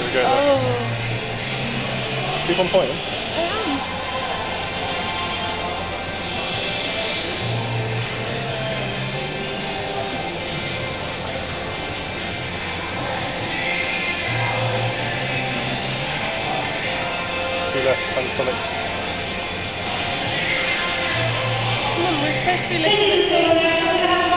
Here we go. Oh. Keep on pointing. I am. Two left, Panasonic. Mum, we're supposed to be listening to.